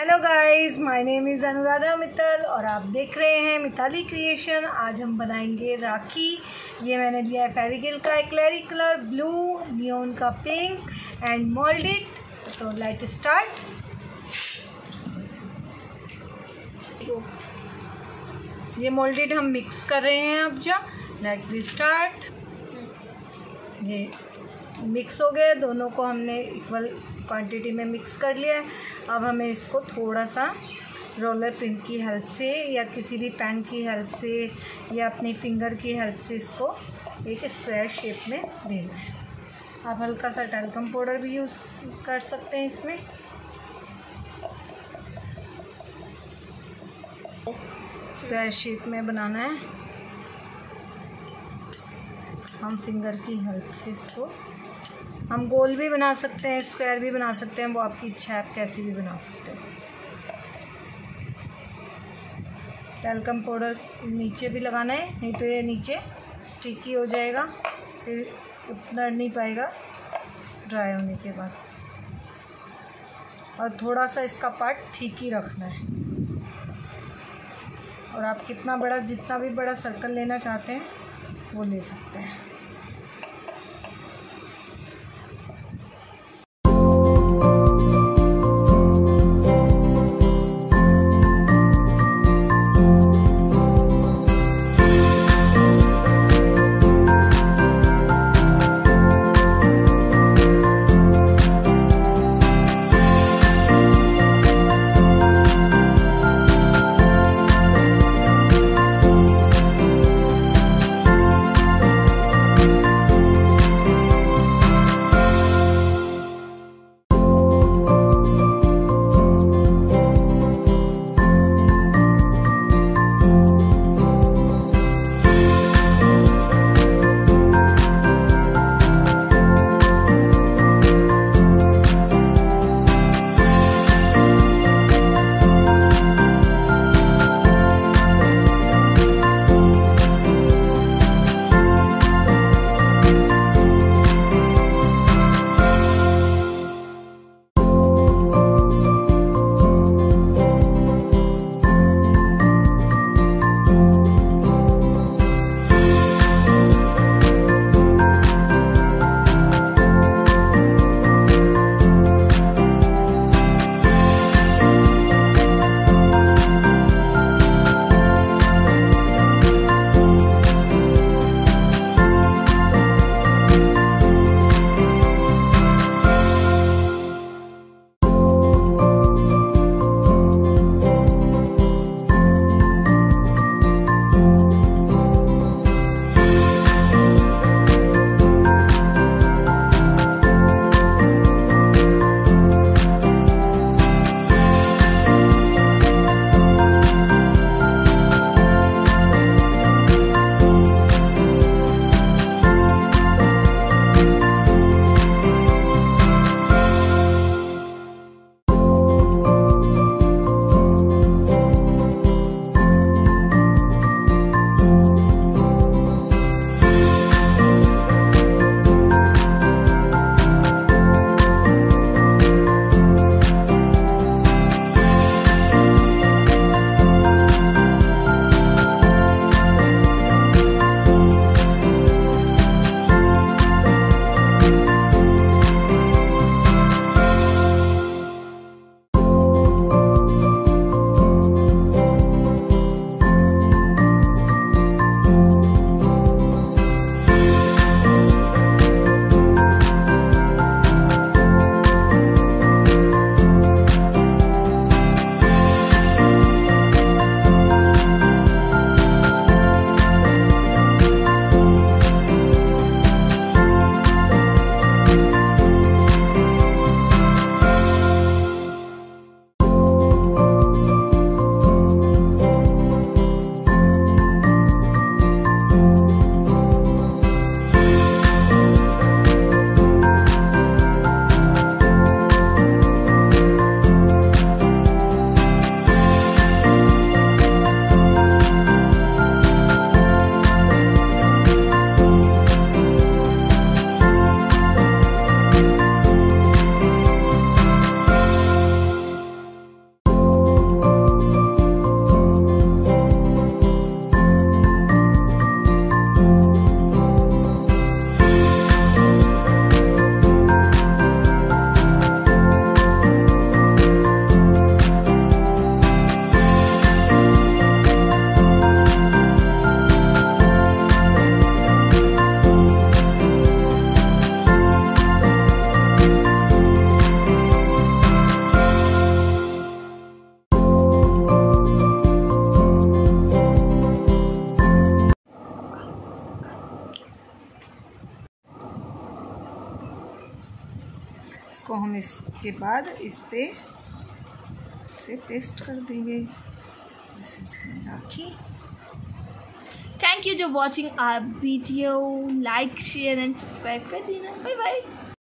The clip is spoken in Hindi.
Hello guys my name is Anuradha Mittal और आप देख रहे हैं मिताली क्रिएशन आज हम बनाएँगे राखी। ये मैंने लिया है फेविगिल का, एक एक्लेरी कलर, ब्लू नियोन का पिंक एंड मोल्डेड तो लाइट स्टार्ट ये मोल्डेड हम मिक्स कर रहे हैं अब जब लाइट वी स्टार्ट ये मिक्स हो गए, दोनों को हमने इक्वल क्वांटिटी में मिक्स कर लिया है। अब हमें इसको थोड़ा सा रोलर पिन की हेल्प से या किसी भी पेन की हेल्प से या अपनी फिंगर की हेल्प से इसको एक स्क्वायर शेप में देना है। आप हल्का सा टेलकम पाउडर भी यूज़ कर सकते हैं इसमें। स्क्वायर शेप में बनाना है। हम फिंगर की हेल्प से इसको। हम गोल भी बना सकते हैं, स्क्वायर भी बना सकते हैं, वो आपकी इच्छा है, आप कैसे भी बना सकते हैं। टेलकम पाउडर नीचे भी लगाना है, नहीं तो ये नीचे स्टिकी हो जाएगा, फिर उतर नहीं पाएगा ड्राई होने के बाद। और थोड़ा सा इसका पार्ट ठीक ही रखना है। और आप कितना बड़ा, जितना भी बड़ा सर्कल लेना चाहते हैं, वो ले सकते हैं। इसको बाद इस पर से पेस्ट कर देंगे। राखी थैंक यू जो watching our video like share and subscribe कर देना। Bye bye